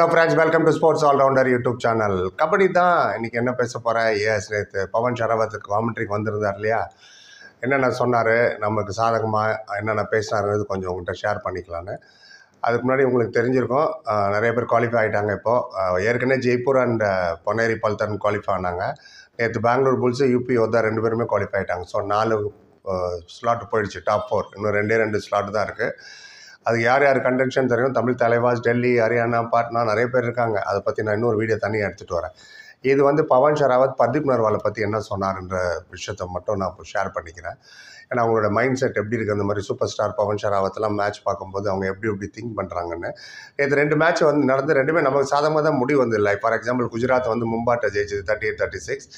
Hello friends welcome to sports allrounder YouTube channel kabaddi தான் இன்னைக்கு என்ன பேச போகிறேன் எஸ் நேற்று பவன் ஷராவத் காமெண்ட்ரிக்கு வந்திருந்தார் இல்லையா? என்னென்ன சொன்னார்? நமக்கு சாதகமாக என்னென்ன பேசினாருன்றது கொஞ்சம் உங்கள்கிட்ட ஷேர் பண்ணிக்கலான்னு. அதுக்கு முன்னாடி உங்களுக்கு தெரிஞ்சிருக்கும் நிறைய பேர் குவாலிஃபை ஆகிட்டாங்க இப்போது ஏற்கனவே ஜெய்ப்பூர் அண்ட் பொன்னேரி பல்தன் குவாலிஃபை ஆனாங்க. நேற்று பெங்களூர் புல்ஸு யூபி ஒத்தா ரெண்டு பேருமே குவாலிஃபை ஆகிட்டாங்க ஸோ நாலு ஸ்லாட் போயிடுச்சு டாப் ஃபோர் இன்னும் ரெண்டே ரெண்டு ஸ்லாட் தான் இருக்குது அது யார் யார் கண்டென்ஷன் தெரியும்? தமிழ் தலைவாஸ் டெல்லி ஹரியானா பாட்னா நிறைய பேர் இருக்காங்க. அதை பற்றி நான் இன்னொரு வீடியோ தனியாக எடுத்துகிட்டு வரேன். இது வந்து பவன் ஷராவத் பர்தீப் நர்வாலை பற்றி என்ன சொன்னார்ன்ற விஷயத்தை மட்டும் நான் இப்போ ஷேர் பண்ணிக்கிறேன். ஏன்னா அவங்களோட மைண்ட் செட் எப்படி இருக்குது அந்த மாதிரி சூப்பர் ஸ்டார் பவன் ஷராவத்லாம் மேட்ச் பார்க்கும்போது அவங்க எப்படி எப்படி திங்க் பண்ணுறாங்கன்னு இது ரெண்டு மேட்ச் வந்து நடந்து ரெண்டுமே நமக்கு சாதகமாக தான் முடிவு வந்து இல்லை ஃபார் எக்ஸாம்பிள் குஜராத் வந்து மும்பாட்டை ஜெயிச்சது thirty eight thirty six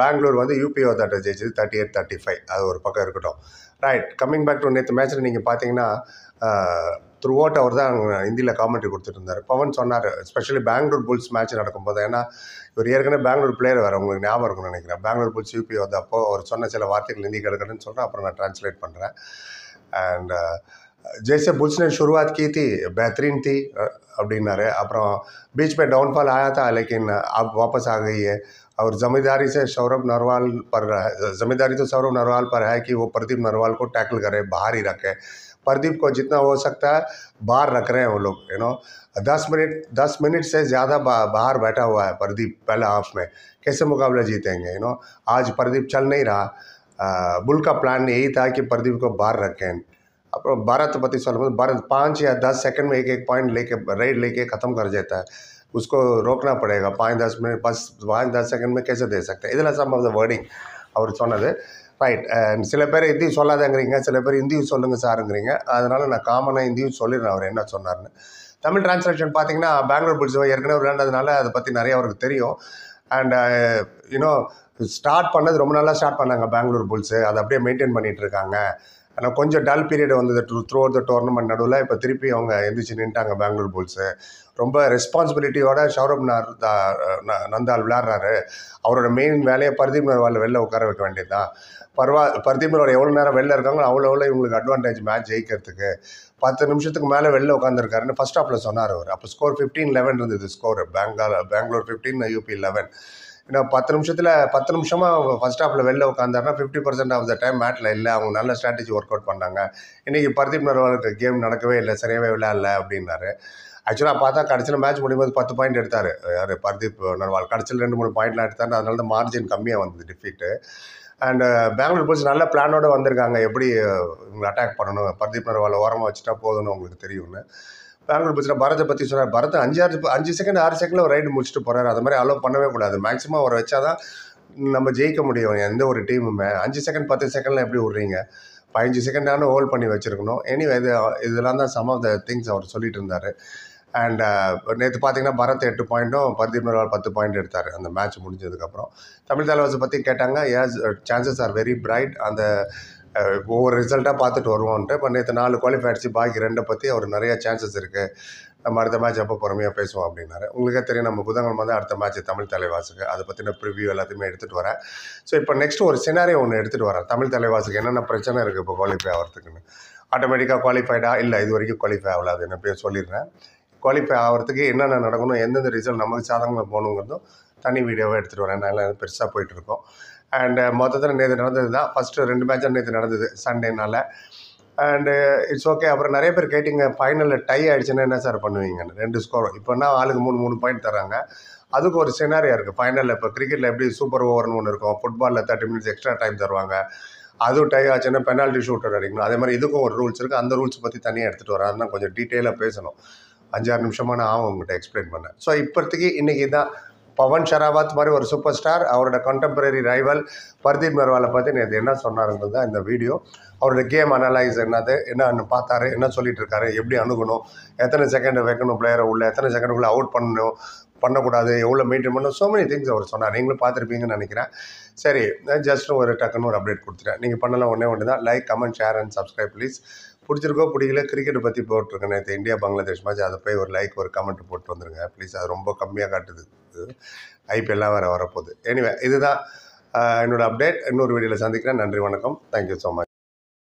Bengaluru வந்து யூபிஓ தட்டை ஜெயிச்சது தேர்ட்டி எயிட் தேர்ட்டி ஃபைவ் அது ஒரு பக்கம் இருக்கட்டும். ரைட் கம்மிங் பேக் டு நேற்று மேட்ச்சில் நீங்கள் பார்த்தீங்கன்னா த்ரூ அவுட் அவர் தான் ஹிந்தியில் காமெண்ட்ரி கொடுத்துட்டு இருந்தார். பவன் சொன்னார் எஸ்பெஷலி பெங்களூர் புல்ஸ் மேட்ச் நடக்கும்போது ஏன்னா இவர் ஏற்கனவே பெங்களூர் பிளேயர் வேறு உங்களுக்கு ஞாபகம் இருக்கும்னு நினைக்கிறேன். பெங்களூர் புல்ஸ் யூபி வந்தப்போ அவர் சொன்ன சில வார்த்தைகள் ஹிந்தி கிடக்குன்னு சொல்கிறேன் அப்புறம் நான் ட்ரான்ஸ்லேட் பண்ணுறேன் அண்ட் जैसे बुल्स ने शुरुआत की थी, बेहतरीन थी डिनर है अपना बीच में डाउनफॉल आया था, लेकिन अब वापस आ गई है। और जमींदारी से सौरभ नरवाल पर जमींदारी तो सौरभ नरवाल पर है कि वो प्रदीप नरवाल को टैकल करे, बाहर ही रखे। प्रदीप को जितना हो सकता है, बाहर रख रहे हैं वो लोग यू नो दस मिनट दस मिनट से ज़्यादा बाहर बैठा हुआ है प्रदीप पहला हाफ़ में। कैसे मुकाबला जीतेंगे यू नो आज प्रदीप चल नहीं रहा। बुल का प्लान यही था कि प्रदीप को बाहर रखें। அப்புறம் பாரத்தை பற்றி சொல்லும்போது பாரத் पाँच या दस सेकंड में एक एक पॉइंट लेके राइड लेके ख़त्म कर देता है उसको रोकना पड़ेगा पाँच दस मिनट बस पाँच दस सेकंड में कैसे दे सकते हैं இதில் சம் ஆஃப் த வேர்டிங் அவர் சொன்னது ரைட் சில பேர் ஹிந்தி சொல்லாதங்கிறீங்க சில பேர் ஹிந்தியும் சொல்லுங்கள் சாருங்கிறீங்க அதனால் நான் காமனாக ஹிந்தியும் சொல்லிடுறேன் அவர் என்ன சொன்னார்னு தமிழ் டிரான்ஸ்லேஷன் பார்த்தீங்கன்னா பெங்களூர் புல்ஸ் ஏற்கனவே விளையாண்டதுனால அதை பற்றி நிறைய அவருக்கு தெரியும் அண்ட் யூனோ ஸ்டார்ட் பண்ணது ரொம்ப நாளாக ஸ்டார்ட் பண்ணாங்க பெங்களூர் புல்ஸு அதை அப்படியே மெயின்டைன் பண்ணிகிட்டு இருக்காங்க ஆனால் கொஞ்சம் டல் பீரியட் வந்தது. த்ரூ த்ரூ த டோர்னமெண்ட் நடுவில் இப்போ திருப்பி அவங்க எந்திரிச்சு நின்ட்டாங்க பெங்களூர் புல்ஸு ரொம்ப ரெஸ்பான்சிபிலிட்டியோட சௌரப் நார் தா- ந- நந்தால் விளாட்றாரு அவரோட மெயின் வேலையை பர்தீப் நர்வால் வெளில உட்கார வைக்க வேண்டியது தான் பரவா பர்தீப் நர்வால் எவ்வளோ நேரம் வெளில இருக்காங்களோ அவ்வளோ எவ்வளோ இவங்களுக்கு அட்வான்டேஜ் மேட்ச் ஜெயிக்கிறதுக்கு. பத்து நிமிஷத்துக்கு மேலே வெளில உட்காந்துருக்காருன்னு ஃபஸ்ட் ஹாஃபில் சொன்னார் அவர். அப்போ ஸ்கோர் ஃபிஃப்டீன் லெவன் இருந்தது score Bengal Bengaluru fifteen UP eleven ஏன்னா பத்து நிமிஷத்தில் பத்து நிமிஷமாக ஃபஸ்ட் ஹாஃபில் வெளில உட்காந்தாருன்னா fifty percent of the time மேட்டில் இல்லை. அவங்க நல்ல ஸ்ட்ராட்டஜி ஒர்க் அவுட் பண்ணாங்க. இன்றைக்கி பர்தீப் நர்வாலுக்கு கேம் நடக்கவே இல்லை சரியாகவே விளையாடல அப்படின்னாரு. ஆக்சுவலாக பார்த்தா கடைசியில் மேட்ச் முடியும்போது பத்து பாயிண்ட் எடுத்தார். யார்? பர்தீப் நர்வால். கடைசியில் ரெண்டு மூணு பாயிண்ட்லாம் எடுத்தார் அதனால தான் மார்ஜின் கம்மியாக வந்தது டிஃபீட்டு அண்டு பெங்களூர் புல்ஸ் நல்ல பிளானோடு வந்திருக்காங்க. எப்படி uh, இவங்களை அட்டாக் பண்ணணும்? பர்தீப் நர்வால் ஓரமாக வச்சுட்டா போதும்னு உங்களுக்கு தெரியும்னு. பெங்களூர் பஸ்ஸில் பரத்தை பற்றி சொன்னார். பரத் அஞ்சு ஆறு அஞ்சு செகண்ட் ஆறு செகண்டில் ஒரு ரைடு முடிச்சுட்டு போகிறாரு அது மாதிரி அலோவ் பண்ணவே கூடாது. மேக்ஸிமம் அவரை வச்சாதான் நம்ம ஜெயிக்க முடியும். எந்த ஒரு டீமுமே அஞ்சு செகண்ட் பத்து செகண்டில் எப்படி விட்றீங்க? பதினஞ்சு செகண்டான ஹோல்ட் பண்ணி வச்சுருக்கணும். எனிவே இது இதெல்லாம் தான் சம் ஆஃப் த திங்ஸ் அவர் சொல்லிட்டு இருந்தார். அண்ட் uh, நேற்று பார்த்தீங்கன்னா பரத் எட்டு பாயிண்ட்டும் பர்தீப் நர்வால் பத்து பாயிண்ட் எடுத்தார். அந்த மேட்ச் முடிஞ்சதுக்கப்புறம் தமிழ் தலைவாசை பற்றி கேட்டாங்க. As chances are very bright அந்த ஒவ்வொரு ரிசல்ட்டாக பார்த்துட்டு வருவோன்ட்டு இப்போ நேற்று நாலு குவாலிஃபை அடிச்சு பாக்கி ரெண்டை பற்றி அவர் நிறைய சான்சஸ் இருக்குது நம்ம அடுத்த மேட்ச் அப்போ பொறுமையாக பேசுவோம் அப்படின்னாரு. உங்களுக்கே தெரியும் நம்ம புதன்கிழமை தான் அடுத்த மேட்ச் தமிழ் தலைவாசுக்கு அதை பற்றின ப்ரிவியூ எல்லாத்தையுமே எடுத்துகிட்டு வரேன். ஸோ இப்போ நெக்ஸ்ட் ஒரு சினாரியோ ஒன்று எடுத்துகிட்டு வரேன் தமிழ் தலைவாசுக்கு என்னென்ன பிரச்சனை இருக்குது இப்போ குவாலிஃபை ஆகிறதுக்குன்னு ஆட்டோமேட்டிக்காக குவாலிஃபைடா இல்லை இது வரைக்கும் குவாலிஃபை ஆகல. அது என்ன பேர் சொல்லிடுறேன். குவாலிஃபை ஆகிறதுக்கு என்னென்ன நடக்கணும் எந்தெந்த ரிசல்ட் நமக்கு சாதகமாக போகணுங்கிறதும் தனி வீடியோவாக எடுத்துகிட்டு வரேன். நல்லா பெருசாக போயிட்டுருக்கோம் அண்டு மொத்தத்தில் நேற்று நடந்தது தான் ஃபஸ்ட்டு ரெண்டு மேட்சும் நேற்று நடந்தது சண்டேனால் அண்டு இட்ஸ் ஓகே அப்புறம் நிறைய பேர் கேட்டிங்க ஃபைனலில் டை ஆகிடுச்சுன்னா என்ன சார் பண்ணுவீங்கன்னு? ரெண்டு ஸ்கோரும் இப்போனா ஆளுக்கு மூணு மூணு பாயிண்ட் தராங்க அதுக்கு ஒரு சினாரியா இருக்குது ஃபைனலில் இப்போ கிரிக்கெட்டில் எப்படி சூப்பர் ஓவர்னு ஒன்று இருக்கும். ஃபுட்பாலில் தேர்ட்டி மினிட்ஸ் எக்ஸ்ட்ரா டைம் தருவாங்க. அதுவும் டை ஆச்சுன்னா பெனால்ட்டி ஷூட்டர் அடிக்கணும். அதே மாதிரி இதுக்கும் ஒரு ரூல்ஸ் இருக்குது அந்த ரூல்ஸ் பற்றி தனியாக எடுத்துகிட்டு வரேன் அதெல்லாம் கொஞ்சம் டீட்டெயிலாக பேசணும். அஞ்சாறு நிமிஷமாக நான் ஆகும் உங்கள்கிட்ட எக்ஸ்பிளைன் பண்ணேன் ஸோ இப்போதைக்கு இன்றைக்கி தான் பவன் ஷராவத் மாதிரி ஒரு சூப்பர் ஸ்டார் அவரோட கண்டெம்பரரி ரைவல் பர்தீப் நர்வாலை பற்றி நேற்று என்ன சொன்னாருன்றது தான் இந்த வீடியோ அவரோட கேம் அனலைஸ் என்னது என்னன்னு பார்த்தாரு என்ன சொல்லிட்டு இருக்காரு எப்படி அணுகணும் எத்தனை செகண்ட் வைக்கணும் பிளேயரை உள்ள எத்தனை செகண்டுக்குள்ளே அவுட் பண்ணணும் பண்ணக்கூடாது எவ்வளோ மெயின்டைன் பண்ணணும் ஸோ மெனி திங்ஸ் அவர் சொன்னார். நீங்களும் பார்த்துருப்பீங்கன்னு நினைக்கிறேன். சரி ஜஸ்ட் ஒரு டக்குன்னு ஒரு அப்டேட் கொடுத்துட்டேன். நீங்கள் பண்ணலாம் ஒன்றே ஒன்று தான். Like comment share and subscribe please பிடிச்சிருக்கோ பிடிக்கல கிரிக்கெட் பற்றி போட்டிருக்கேன் நேற்று இந்தியா பங்களாதேஷ் மேட்ச் அதை போய் ஒரு லைக் ஒரு கமெண்ட் போட்டு வந்துருங்க. ப்ளீஸ் அது ரொம்ப கம்மியாக காட்டுது. ஐபிஎல்லாம் வேறு வரப்போகுது. எனிவே இதுதான் என்னோடய அப்டேட் இன்னொரு வீடியோவில் சந்திக்கிறேன். நன்றி வணக்கம். Thank you so much